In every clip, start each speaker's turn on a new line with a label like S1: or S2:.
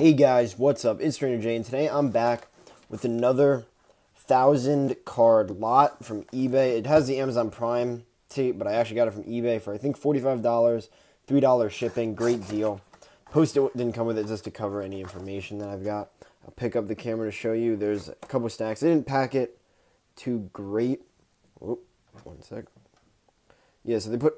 S1: Hey guys, what's up? It's Trainer Jay, and today I'm back with another thousand card lot from eBay. It has the Amazon Prime tape, but I actually got it from eBay for I think $45, $3 shipping. Great deal. Post-it didn't come with it just to cover any information that I've got. I'll pick up the camera to show you. There's a couple stacks. They didn't pack it too great. Oh, one sec. Yeah, so they put.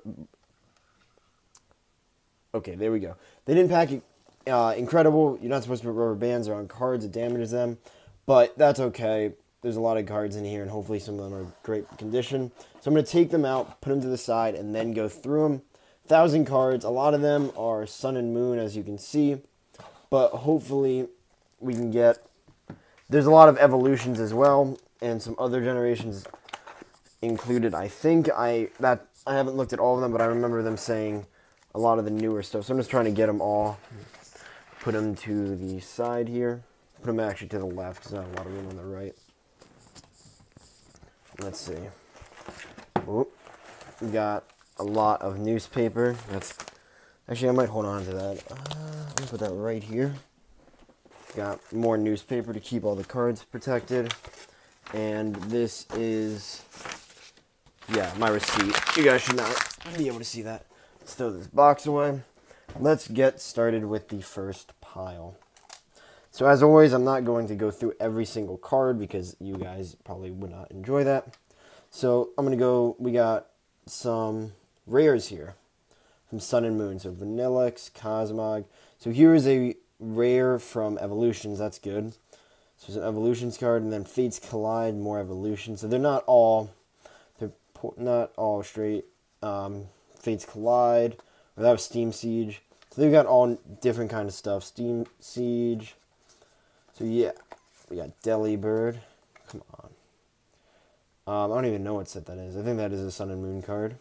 S1: Okay, there we go. They didn't pack it uh, incredible. You're not supposed to put rubber bands around cards, it damages them. But that's okay. There's a lot of cards in here, and hopefully some of them are great condition. So I'm going to take them out, put them to the side, and then go through them. Thousand cards. A lot of them are Sun and Moon, as you can see. But hopefully we can get... There's a lot of evolutions as well, and some other generations included. I think I that I haven't looked at all of them, but I remember them saying a lot of the newer stuff. So I'm just trying to get them all Put them to the side here. Put them actually to the left because not a lot of room on the right. Let's see. We got a lot of newspaper. That's actually I might hold on to that. Uh, let me put that right here. Got more newspaper to keep all the cards protected. And this is, yeah, my receipt. You guys should not be able to see that. Let's throw this box away let's get started with the first pile. So as always, I'm not going to go through every single card because you guys probably would not enjoy that. So I'm going to go, we got some rares here from Sun and Moon. So Vanillish, Cosmog. So here is a rare from Evolutions. That's good. So it's an Evolutions card, and then Fates Collide, more Evolutions. So they're not all, they're not all straight. Um, Fates Collide, or that was Steam Siege. So they've got all different kind of stuff. Steam Siege. So yeah, we got Delibird. Come on. Um, I don't even know what set that is. I think that is a Sun and Moon card.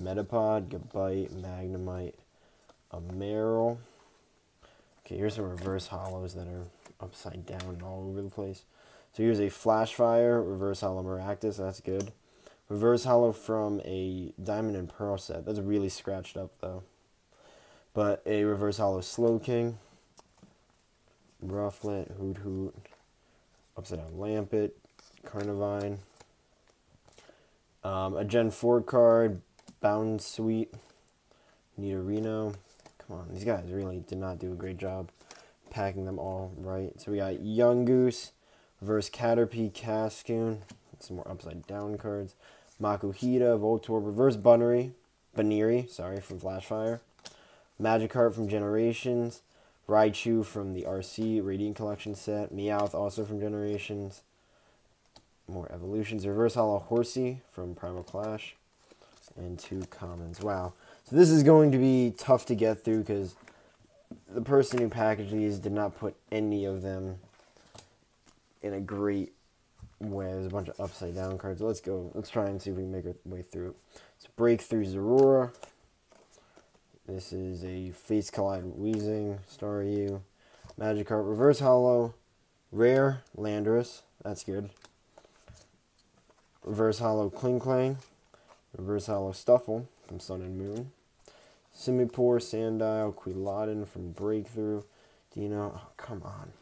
S1: Metapod, Gabite, Magnemite, a Meryl. Okay, here's some reverse hollows that are upside down and all over the place. So here's a Flashfire, reverse hollow Maractus, that's good. Reverse hollow from a Diamond and Pearl set. That's really scratched up though. But a reverse hollow Slowking, Rufflet, Hoothoot, Upside Down Lampent, Carnivine, um, a Gen 4 card, Bounsweet, Nidorino. Come on, these guys really did not do a great job packing them all right. So we got Yungoos Reverse Caterpie, Cascoon, some more upside down cards. Makuhita, Voltorb, Reverse Bunnery, Buneary, sorry, from Flashfire. Magikarp from Generations. Raichu from the RC Radiant Collection set. Meowth also from Generations. More evolutions. Reverse Hollow Horsea from Primal Clash. And two commons. Wow. So this is going to be tough to get through because the person who packaged these did not put any of them in a great way. There's a bunch of upside down cards. Let's go. Let's try and see if we can make our way through it. So Breakthrough Zorora. This is a Fates Collide Weezing, Staryu, Magikarp, Reverse Hollow, Rare, Landorus, that's good. Reverse Hollow Klinklang, Reverse Hollow Stufful from Sun and Moon, Simipour, Sandile, Quilladin from Breakthrough, Dino, oh, come on.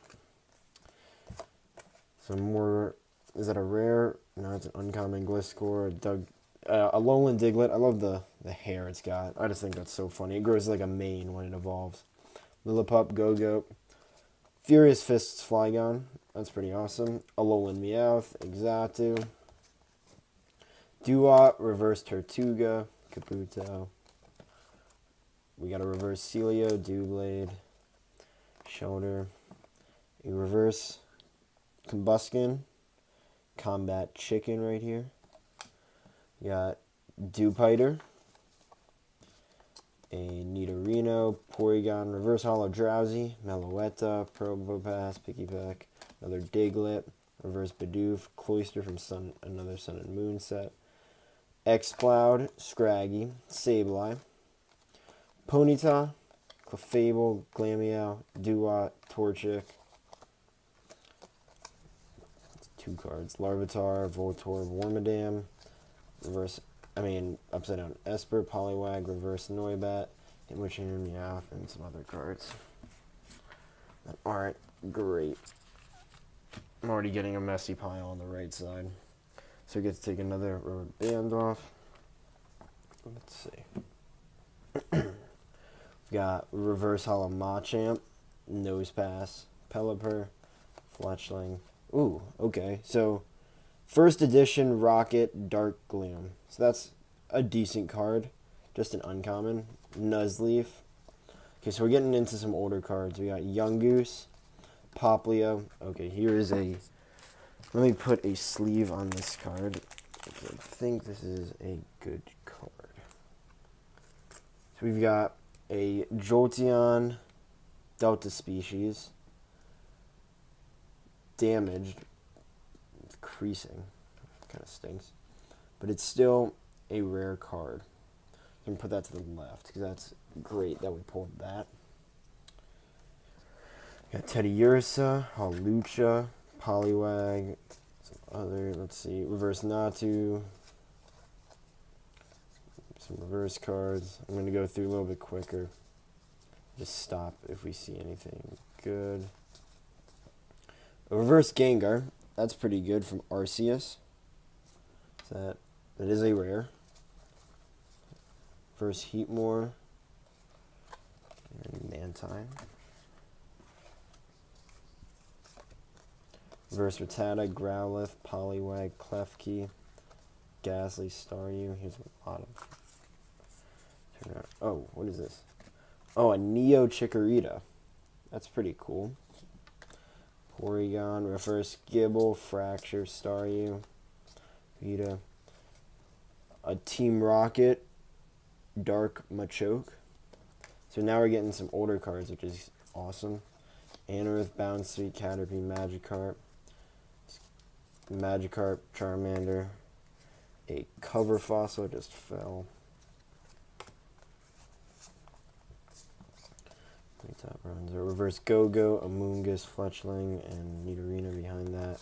S1: Some more, is that a rare? No, it's an uncommon Gliscor, Doug uh, a Alolan Diglett. I love the, the hair it's got. I just think that's so funny. It grows like a mane when it evolves. Lillipup, Gogoat. Furious Fists Flygon. That's pretty awesome. A Alolan Meowth, Xatu. Dewott, Reverse Tortuga, Kabuto. We got a Reverse Sealeo, Doublade, Shoulder. A Reverse Combusken, Combat Chicken right here. You got Dewpider, a Nidorino, Porygon, Reverse Hollow Drowzee, Meloetta, Probopass, Pikipek, another Diglett, Reverse Bidoof, Cloyster from Sun, another Sun and Moon set, Exploud, Scraggy, Sableye, Ponyta, Clefable, Glameow, Dewott, Torchic, two cards, Larvitar, Voltorb, Wormadam, reverse, I mean, upside down Espurr, Poliwag, reverse Noibat, Hitmonchan, Meowth, and some other cards. that aren't great. I'm already getting a messy pile on the right side. So we get to take another rubber band off. Let's see. We've got reverse hollow Machamp, Nosepass, Pelipper, Fletchling. Ooh, okay. So first edition Rocket Dark Gloom. So that's a decent card. Just an uncommon. Nuzleaf. Okay, so we're getting into some older cards. We got Yungoos, Poplio. Okay, here is a. Let me put a sleeve on this card. I think this is a good card. So we've got a Jolteon Delta species. Damaged. It's creasing. Kind of stinks. But it's still a rare card. You can put that to the left because that's great that we pulled that. Got Teddiursa, Hawlucha, Poliwag, some other, let's see, Reverse Natu, some reverse cards. I'm going to go through a little bit quicker. Just stop if we see anything good. A reverse Gengar, that's pretty good from Arceus. That that is a rare. First Heatmor and Mantine. Verse Rattata, Growlithe, Poliwag, Klefki, Gastly, Staryu. Here's a lot of. Oh, what is this? Oh, a Neo Chikorita. That's pretty cool. Porygon, Reverse Gible, Fraxure, Staryu, Vita. A Team Rocket, Dark Machoke. So now we're getting some older cards, which is awesome. Anorith, Sweet Caterpie, Magikarp, Magikarp, Charmander, a cover fossil just fell. Top runs a reverse Go-Go, Amoonguss, Fletchling, and Nidorina behind that.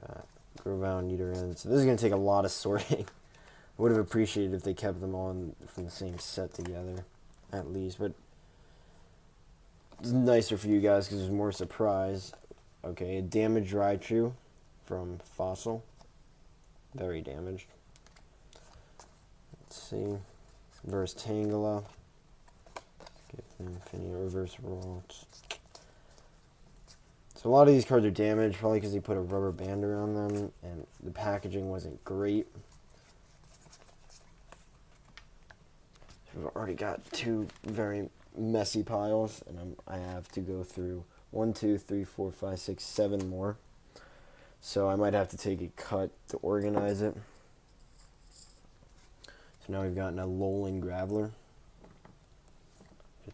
S1: Got Grovyle, Nidoran. So this is going to take a lot of sorting. would have appreciated if they kept them all from the same set together, at least. But it's nicer for you guys because there's more surprise. Okay, a damaged Raichu from Fossil. Very damaged. Let's see. Reverse Tangela. Infinity Reverse. So a lot of these cards are damaged, probably because he put a rubber band around them, and the packaging wasn't great. We've already got two very messy piles, and I'm, I have to go through one, two, three, four, five, six, seven more. So I might have to take a cut to organize it. So now we've gotten a Alolan Graveler.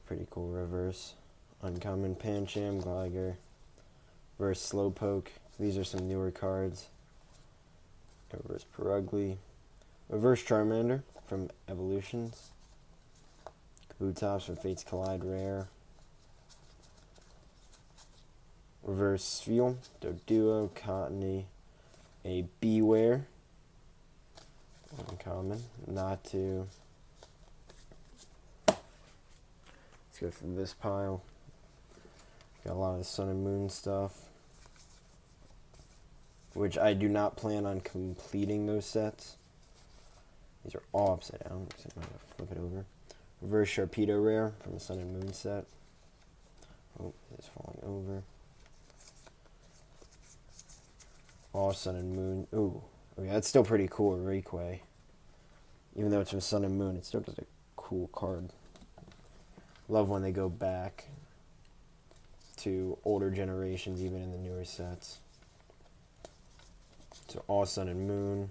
S1: Pretty cool reverse. Uncommon Pancham, Gligar, Reverse Slowpoke. These are some newer cards. Reverse Purugly. Reverse Charmander from Evolutions. Kabutops from Fates Collide Rare. Reverse Spheal, Doduo, Cottonee, a Bewear, uncommon, not to. Let's go through this pile. Got a lot of the Sun and Moon stuff, which I do not plan on completing those sets. These are all upside down, so I'm going to flip it over. Reverse Sharpedo Rare from the Sun and Moon set. Oh, it's falling over. All Sun and Moon. Ooh, okay, that's still pretty cool, Rayquay. Even though it's from Sun and Moon, it's still just a cool card. Love when they go back to older generations, even in the newer sets. So All Sun and Moon.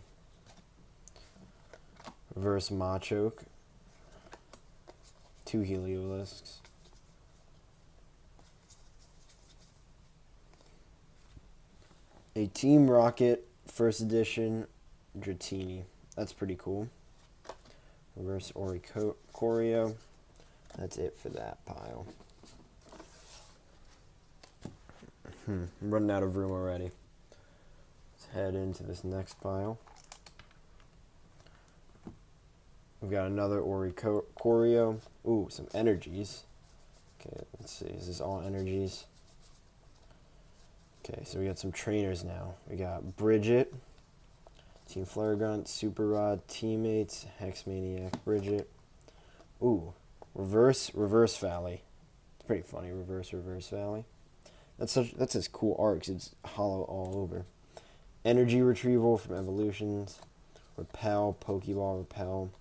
S1: Reverse Machoke. Two Heliolisks. a Team Rocket first edition Dratini. That's pretty cool. Reverse Oricorio. That's it for that pile. Hmm, I'm running out of room already. Let's head into this next pile. We've got another Oricorio. Ooh, some energies. Okay, Let's see, is this all energies? Okay, so we got some trainers now. We got Bridget, Team Flare Grunt, Super Rod, Teammates, Hex Maniac, Bridget. Ooh, Reverse, Reverse Valley. It's pretty funny, Reverse, Reverse Valley. That's such that's this cool arc. It's hollow all over. Energy retrieval from evolutions. Repel, Pokeball, repel.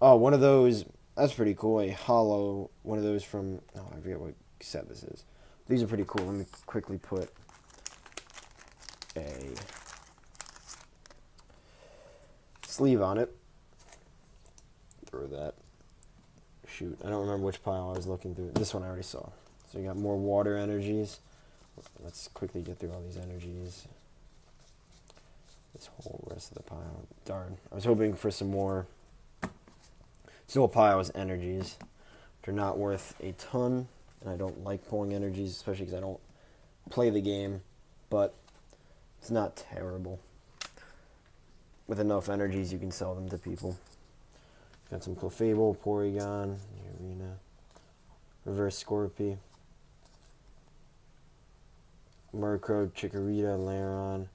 S1: Oh, one of those. That's pretty cool. A hollow. One of those from. Oh, I forget what set this is. These are pretty cool. Let me quickly put a sleeve on it. Throw that. Shoot, I don't remember which pile I was looking through. This one I already saw. So you got more water energies. Let's quickly get through all these energies. This whole rest of the pile. Darn. I was hoping for some more. This whole pile is energies. Are not worth a ton. And I don't like pulling energies, especially because I don't play the game. But it's not terrible. With enough energies, you can sell them to people. Got some Clefable, Porygon, Arena, Reverse Scorpy. Murkrow, Chikorita, Lairon,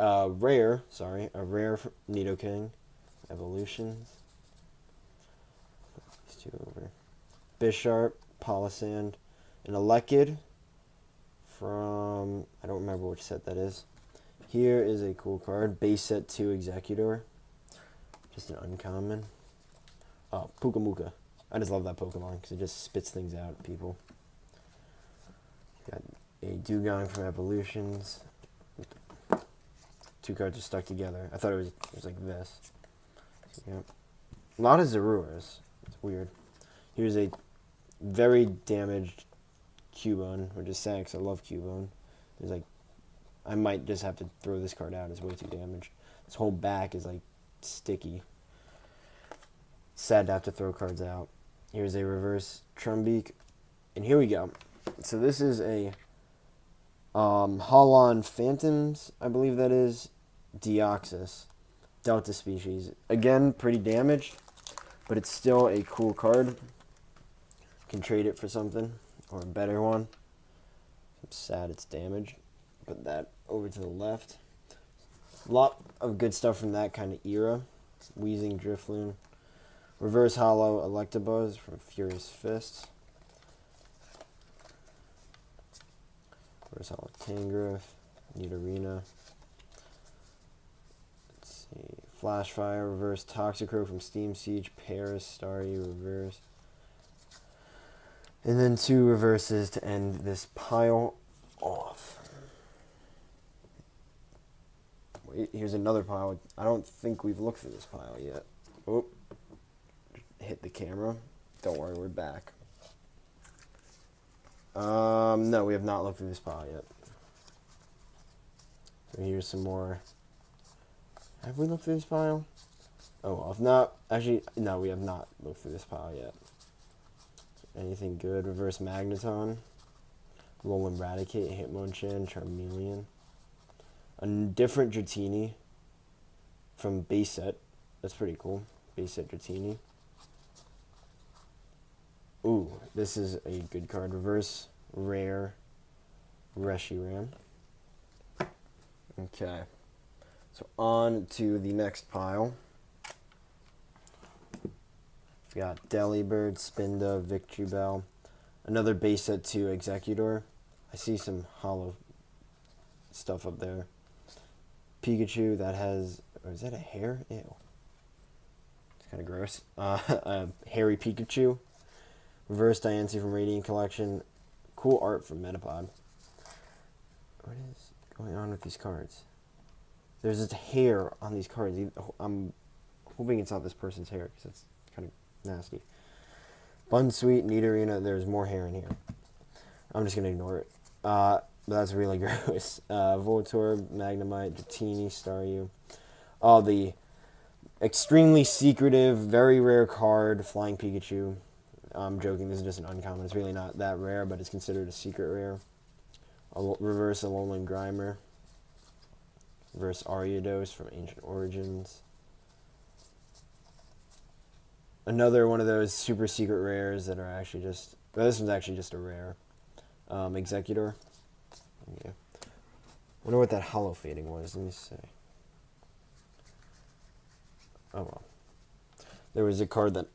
S1: uh, rare, sorry, a rare Nidoking, Evolutions. These two over. Bisharp, Palossand, and Elekid from, I don't remember which set that is. Here is a cool card, base set 2 Exeggutor, Just an uncommon. Oh, Pyukumuku. I just love that Pokemon because it just spits things out at people. Got a Dewgong from Evolutions. Two cards are stuck together. I thought it was, it was like this. So, A lot of Zaruras. It's weird. Here's a very damaged Cubone, which is sad because I love Cubone. There's like, I might just have to throw this card out. It's way too damaged. This whole back is like sticky. Sad to have to throw cards out. Here's a reverse Trumbeak. And here we go. So this is a um, Holon Phantoms, I believe that is. Deoxys. Delta species. Again, pretty damaged, but it's still a cool card. Can trade it for something, or a better one. I'm sad it's damaged. Put that over to the left. A lot of good stuff from that kind of era. Weezing Drifloon. Reverse Hollow Electabuzz from Furious Fist. Reverse Hollow Tangrowth, Nidorina. Let's see. Flashfire, Reverse Toxicroak from Steam Siege, Paras, Starry, Reverse. And then two reverses to end this pile off. Wait, here's another pile. I don't think we've looked through this pile yet. Oh, hit the camera. Don't worry, we're back. Um, no, we have not looked through this pile yet. So here's some more. Have we looked through this pile? Oh, well, if not, actually, no, we have not looked through this pile yet. Anything good? Reverse Magneton. Alolan Raticate, Hitmonchan, Charmeleon. A different Dratini from base set. That's pretty cool. Base set Dratini. Ooh, this is a good card. Reverse rare Reshiram. Okay. So on to the next pile. We've got Delibird, Spinda, Victreebel. Another base set to Exeggutor. I see some hollow stuff up there. Pikachu that has, or is that a hair? Ew. It's kind of gross. Uh, a hairy Pikachu. Reverse Diancie from Radiant Collection. Cool art from Metapod. What is going on with these cards? There's this hair on these cards. I'm hoping it's not this person's hair because it's kind of nasty. Bun Bounsweet, Nidorina, there's more hair in here. I'm just going to ignore it. Uh, that's really gross. Uh, Voltorb, Magnemite, Dratini, Staryu. Oh, the extremely secretive, very rare card, Flying Pikachu. I'm joking, this is just an uncommon. It's really not that rare, but it's considered a secret rare. A reverse Alolan Grimer. Reverse Ariados from Ancient Origins. Another one of those super secret rares that are actually just But this one's actually just a rare. Um, Exeggutor. Yeah. Wonder what that hollow fading was. Let me see. Oh well. There was a card that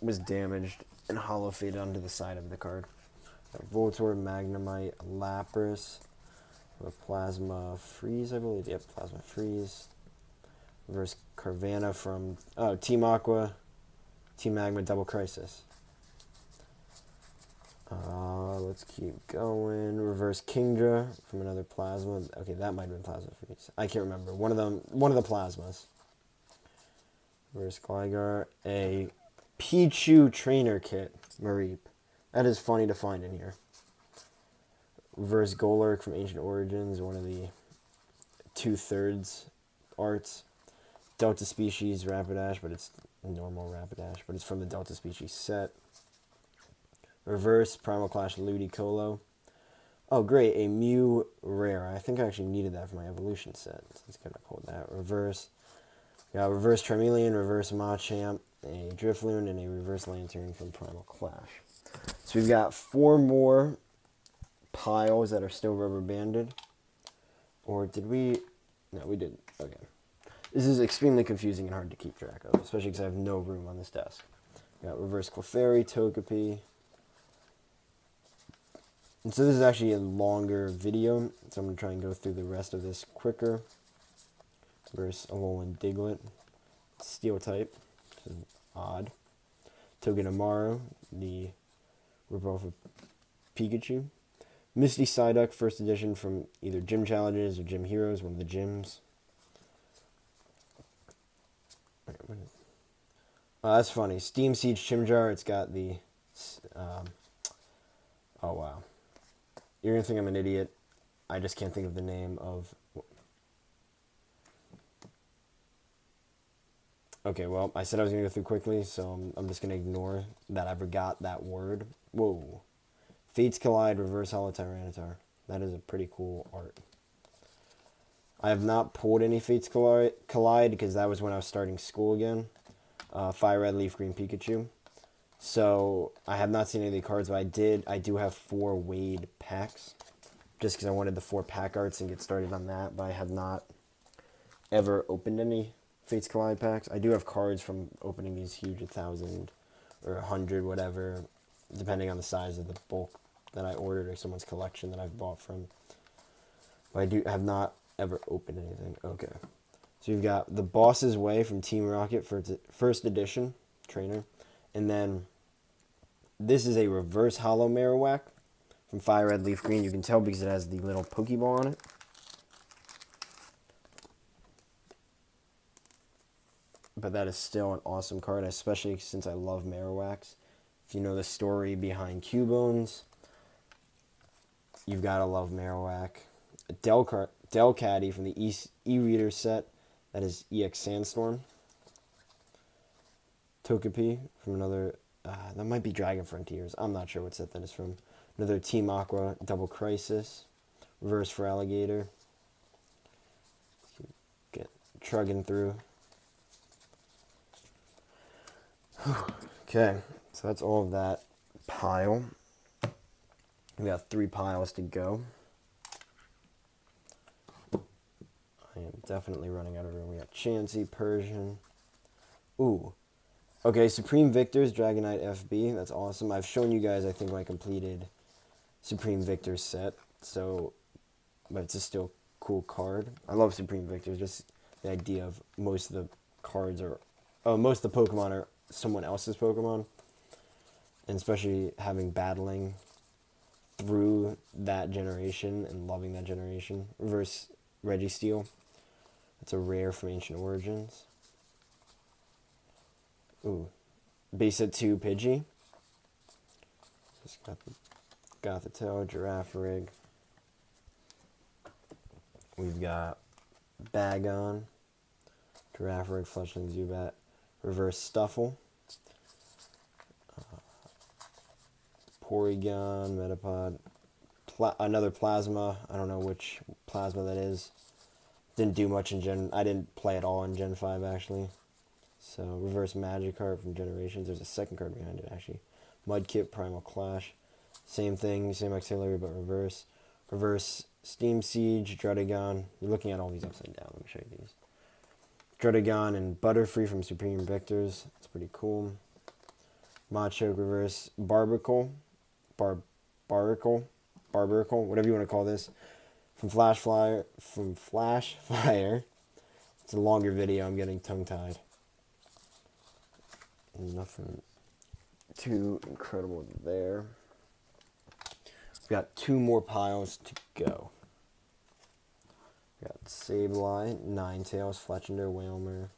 S1: was damaged and hollow faded onto the side of the card. Voltorb, Magnemite, Lapras, Plasma Freeze, I believe. Yep, Plasma Freeze. Reverse Carvanha from oh Team Aqua, Team Magma Double Crisis. Uh, let's keep going. Reverse Kingdra from another Plasma. Okay, that might have been Plasma Freeze. I can't remember. One of them. One of the Plasmas. Reverse Gligar. A Pichu Trainer Kit. Mareep. That is funny to find in here. Reverse Golurk from Ancient Origins, one of the two thirds arts. Delta Species Rapidash, but it's normal Rapidash, but it's from the Delta Species set. Reverse Primal Clash Ludicolo. Oh, great, a Mew Rare. I think I actually needed that for my evolution set. So let's get to pull that. Reverse. Got Reverse Charmeleon, Reverse Machamp, a Drifloon, and a Reverse Lanturn from Primal Clash. So we've got four more piles that are still rubber banded. Or did we? No, we didn't. Okay. This is extremely confusing and hard to keep track of, especially because I have no room on this desk. We got Reverse Clefairy, Togepi. And so this is actually a longer video, so I'm going to try and go through the rest of this quicker. Reverse Alolan Diglett, Steel type, is odd. Togedemaru, the Revolve of Pikachu. Misty Psyduck, first edition from either Gym Challenges or Gym Heroes, one of the gyms. Oh, that's funny. Steam Siege Chimchar, it's got the. Um, oh, wow. You're going to think I'm an idiot. I just can't think of the name of. Okay, well, I said I was going to go through quickly, so I'm, I'm just going to ignore that I forgot that word. Whoa. Fates Collide, Reverse Hollow Tyranitar. That is a pretty cool art. I have not pulled any Fates Collide because that was when I was starting school again. Uh, Fire Red, Leaf Green, Pikachu. So I have not seen any of the cards, but I did. I do have four Wade packs, just because I wanted the four pack arts and get started on that. But I have not ever opened any Fates Collide packs. I do have cards from opening these huge, a thousand or a hundred, whatever, depending on the size of the bulk that I ordered or someone's collection that I've bought from. But I do have not ever opened anything. Okay. So you've got the Boss's Way from Team Rocket for first edition trainer. And then this is a reverse hollow Marowak from Fire Red Leaf Green. You can tell because it has the little Pokeball on it. But that is still an awesome card, especially since I love Marowaks. If you know the story behind Cubones, you've got to love Marowak. Del Delcatty from the e-reader set. That is EX Sandstorm. Togepi from another. Uh, that might be Dragon Frontiers. I'm not sure what set that is from. Another Team Aqua Double Crisis. Reverse Feraligatr. Get trugging through. Okay, so that's all of that pile. We got three piles to go. I am definitely running out of room. We got Chansey, Persian. Ooh. Okay, Supreme Victors, Dragonite FB. That's awesome. I've shown you guys, I think, my completed Supreme Victors set. So, but it's a still cool card. I love Supreme Victors. Just the idea of most of the cards are, oh, most of the Pokemon are someone else's Pokemon. And especially having battling through that generation and loving that generation. Reverse Registeel. It's a rare from Ancient Origins. Ooh. Base at 2 Pidgey. Just got the, got the tail, Girafarig. We've got Bagon, Girafarig, Fletchling, Zubat, Reverse Stufful, uh, Porygon, Metapod, Pla another Plasma. I don't know which Plasma that is. Didn't do much in Gen. I didn't play at all in Gen Five actually. So reverse Magikarp from Generations. There's a second card behind it actually. Mudkip, Primal Clash, Same thing, same auxiliary, but reverse. Reverse Steam Siege, Druddigon. You're looking at all these upside down. Let me show you these. Druddigon and Butterfree from Supreme Victors. It's pretty cool. Machoke Reverse Barbicle. Bar Barbicle. Barbicle, whatever you want to call this. From Flash Flyer. From Flash Fire. It's a longer video. I'm getting tongue tied. Nothing too incredible there. We've got two more piles to go. Got Sableye, Ninetales, Fletchinder, Wailmer.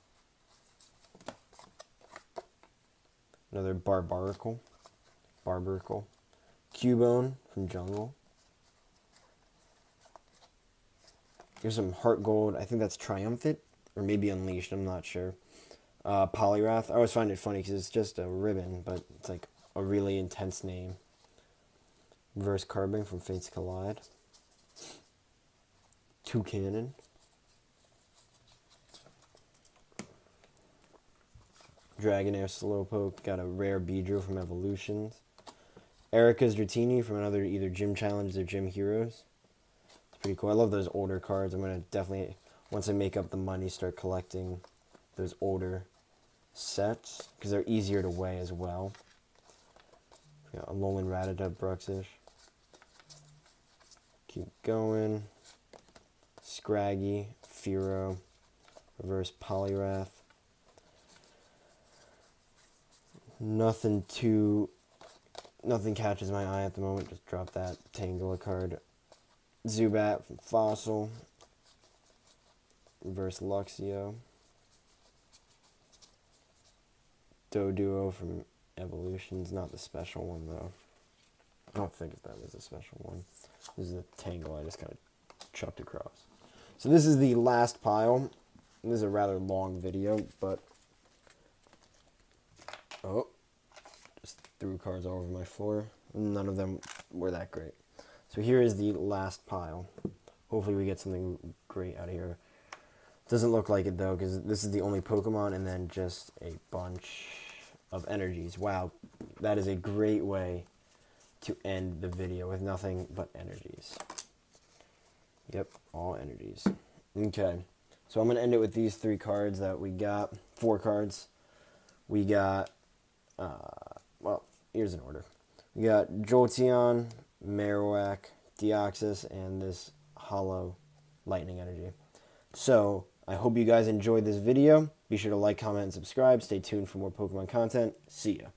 S1: Another Barbaracle. Barbaracle. Cubone from Jungle. Here's some Heart Gold. I think that's Triumphant or maybe Unleashed. I'm not sure. Uh, Poliwrath. I always find it funny because it's just a ribbon, but it's like a really intense name. Reverse Carbon from Fates Collide. Toucannon. Dragonair Slowpoke. Got a rare Beedrill from Evolutions. Erica's Dratini from another either Gym Challenge or Gym Heroes. It's pretty cool. I love those older cards. I'm going to definitely, once I make up the money, start collecting those older sets because they're easier to weigh as well. A Alolan Rattata Bruxish. Keep going. Scraggy, Fearow, Reverse Poliwrath. Nothing too, nothing catches my eye at the moment. Just drop that Tangela card. Zubat from Fossil. Reverse Luxio. Doduo from Evolutions, not the special one though. I don't think that was a special one. This is a tangle I just kind of chucked across. So this is the last pile. This is a rather long video, but oh, just threw cards all over my floor. None of them were that great. So here is the last pile. Hopefully we get something great out of here. Doesn't look like it though, because this is the only Pokemon, and then just a bunch of energies. Wow, that is a great way to end the video with nothing but energies. Yep, all energies. Okay, so I'm going to end it with these three cards that we got. Four cards. We got, uh, well, here's an order. We got Jolteon, Marowak, Deoxys, and this Hollow Lightning Energy. So, I hope you guys enjoyed this video. Be sure to like, comment, and subscribe. Stay tuned for more Pokemon content. See ya.